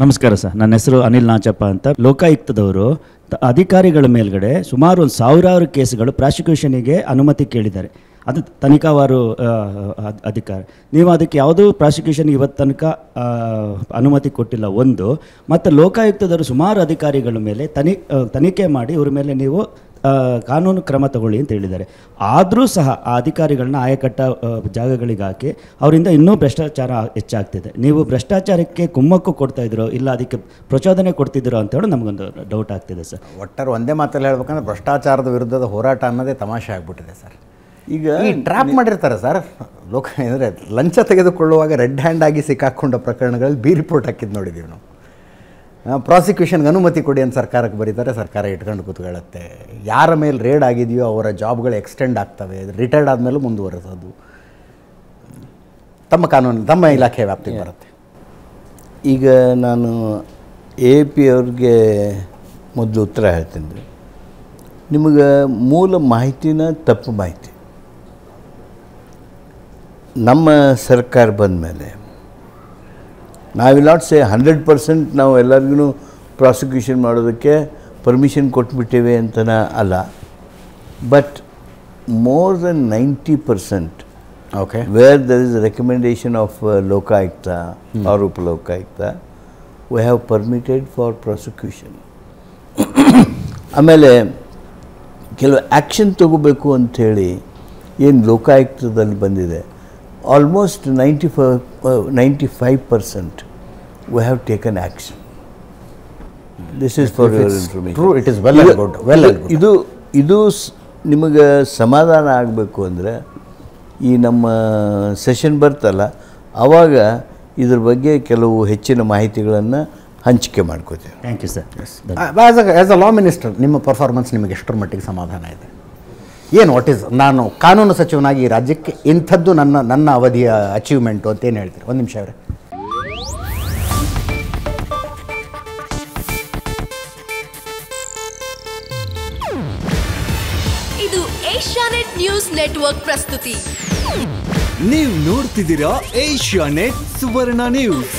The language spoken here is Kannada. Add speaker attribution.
Speaker 1: ನಮಸ್ಕಾರ ಸರ್. ನನ್ನ ಹೆಸರು ಅನಿಲ್ ನಾಚಪ್ಪ ಅಂತ. ಲೋಕಾಯುಕ್ತದವರು ಅಧಿಕಾರಿಗಳ ಮೇಲ್ಗಡೆ ಸುಮಾರು ಒಂದು ಸಾವಿರಾರು ಕೇಸ್ಗಳು ಪ್ರಾಸಿಕ್ಯೂಷನಿಗೆ ಅನುಮತಿ ಕೇಳಿದ್ದಾರೆ. ಅದು ತನಿಖಾವಾರು ಅಧಿಕಾರ. ನೀವು ಅದಕ್ಕೆ ಯಾವುದೂ ಪ್ರಾಸಿಕ್ಯೂಷನ್ ಇವತ್ತು ತನಕ ಅನುಮತಿ ಕೊಟ್ಟಿಲ್ಲ. ಒಂದು, ಮತ್ತು ಲೋಕಾಯುಕ್ತದವರು ಸುಮಾರು ಅಧಿಕಾರಿಗಳ ಮೇಲೆ ತನಿ ತನಿಖೆ ಮಾಡಿ ಇವ್ರ ಮೇಲೆ ನೀವು ಕಾನೂನು ಕ್ರಮ ತಗೊಳ್ಳಿ ಅಂತ ಹೇಳಿದ್ದಾರೆ. ಆದರೂ ಸಹ ಆ ಅಧಿಕಾರಿಗಳನ್ನ ಆಯಕಟ್ಟ ಜಾಗಗಳಿಗೆ ಹಾಕಿ ಅವರಿಂದ ಇನ್ನೂ ಭ್ರಷ್ಟಾಚಾರ ಹೆಚ್ಚಾಗ್ತಿದೆ. ನೀವು ಭ್ರಷ್ಟಾಚಾರಕ್ಕೆ ಕುಮ್ಮಕ್ಕು ಕೊಡ್ತಾ ಇದ್ರೋ ಇಲ್ಲ ಅದಕ್ಕೆ ಪ್ರಚೋದನೆ ಕೊಡ್ತಿದ್ದೀರೋ ಅಂತ ಹೇಳಿ ನಮಗೊಂದು ಡೌಟ್ ಆಗ್ತಿದೆ ಸರ್.
Speaker 2: ಒಟ್ಟಾರೆ ಒಂದೇ ಮಾತಲ್ಲಿ ಹೇಳ್ಬೇಕಂದ್ರೆ ಭ್ರಷ್ಟಾಚಾರದ ವಿರುದ್ಧದ ಹೋರಾಟ ಅನ್ನೋದೇ ತಮಾಷೆ ಆಗಿಬಿಟ್ಟಿದೆ ಸರ್.
Speaker 3: ಈಗ
Speaker 2: ಈ ಟ್ರ್ಯಾಪ್ ಮಾಡಿರ್ತಾರೆ ಸರ್ ಲೋಕ ಅಂದರೆ ಲಂಚ ತೆಗೆದುಕೊಳ್ಳುವಾಗ ರೆಡ್ ಹ್ಯಾಂಡ್ ಆಗಿ ಸಿಕ್ಕಾಕೊಂಡ ಪ್ರಕರಣಗಳಲ್ಲಿ ಬಿ ರಿಪೋರ್ಟ್ ಹಾಕಿದ್ದು ನೋಡಿದ್ದೀವಿ ನಾವು. ಪ್ರಾಸಿಕ್ಯೂಷನ್ಗೆ ಅನುಮತಿ ಕೊಡಿ ಅಂತ ಸರ್ಕಾರಕ್ಕೆ ಬರೀತಾರೆ ಸರ್ಕಾರ ಇಟ್ಕೊಂಡು ಕೂತ್ಕೊಳ್ಳುತ್ತೆ. ಯಾರ ಮೇಲೆ ರೇಡ್ ಆಗಿದೆಯೋ ಅವರ ಜಾಬ್ಗಳು ಎಕ್ಸ್ಟೆಂಡ್ ಆಗ್ತವೆ ರಿಟೈರ್ಡ್ ಆದಮೇಲೂ ಮುಂದುವರೆಸೋದು. ತಮ್ಮ ಕಾನೂನು ತಮ್ಮ ಇಲಾಖೆ ವ್ಯಾಪ್ತಿಗೆ ಬರುತ್ತೆ.
Speaker 3: ಈಗ ನಾನು ಎ ಪಿ ಅವ್ರಿಗೆ ಮೊದಲು ಉತ್ತರ ಹೇಳ್ತೀನಿ. ನಿಮಗೆ ಮೂಲ ಮಾಹಿತಿನ ತಪ್ಪು ಮಾಹಿತಿ. ನಮ್ಮ ಸರ್ಕಾರ ಬಂದ ಮೇಲೆ ನಾವು ನಾಟ್ ಸೇ ಹಂಡ್ರೆಡ್ ಪರ್ಸೆಂಟ್ ನಾವು ಎಲ್ಲರಿಗೂ ಪ್ರಾಸಿಕ್ಯೂಷನ್ ಮಾಡೋದಕ್ಕೆ ಪರ್ಮಿಷನ್ ಕೊಟ್ಬಿಟ್ಟೇವೆ ಅಂತನ ಅಲ್ಲ. But more than ninety percent
Speaker 2: okay
Speaker 3: where there is recommendation of Lokayukta or Upalokayukta or have permitted for prosecution. ಆಮೇಲೆ ಕೆಲವು ಆ್ಯಕ್ಷನ್ ತಗೋಬೇಕು ಅಂಥೇಳಿ ಏನು ಲೋಕಾಯುಕ್ತದಲ್ಲಿ ಬಂದಿದೆ? Almost ninety ninety five percent we have taken action this is for
Speaker 2: If it's
Speaker 3: information
Speaker 2: true, it is well and good, well and good.
Speaker 3: ಇದು ಇದು ನಿಮಗೆ ಸಮಾಧಾನ ಆಗಬೇಕು ಅಂದರೆ ಈ ನಮ್ಮ ಸೆಷನ್ ಬರ್ತಲ್ಲ ಆವಾಗ ಇದ್ರ ಬಗ್ಗೆ ಕೆಲವು ಹೆಚ್ಚಿನ ಮಾಹಿತಿಗಳನ್ನು ಹಂಚಿಕೆ ಮಾಡ್ಕೋತೇವೆ.
Speaker 1: Thank you sir
Speaker 2: as a law minister ನಿಮ್ಮ ಪರ್ಫಾರ್ಮೆನ್ಸ್ ನಿಮಗೆ ಎಷ್ಟರ ಮಟ್ಟಿಗೆ ಸಮಾಧಾನ ಇದೆ? ಏನು ವಾಟ್ ಈಸ್ ನಾನು ಕಾನೂನು ಸಚಿವನಾಗಿ ಈ ರಾಜ್ಯಕ್ಕೆ ಇಂಥದ್ದು ನನ್ನ ನನ್ನ ಅವಧಿಯ ಅಚೀವ್ಮೆಂಟು ಅಂತ ಏನು ಹೇಳ್ತೀರಿ? ಒಂದು ನಿಮಿಷ ಅವರೇ.
Speaker 4: ಇದು ಏಷ್ಯಾನೆಟ್ ನ್ಯೂಸ್ ನೆಟ್ವರ್ಕ್ ಪ್ರಸ್ತುತಿ.
Speaker 5: ನೀವು ನೋಡ್ತಿದ್ದೀರಾ ಏಷ್ಯಾ ನೆಟ್ ಸುವರ್ಣ ನ್ಯೂಸ್.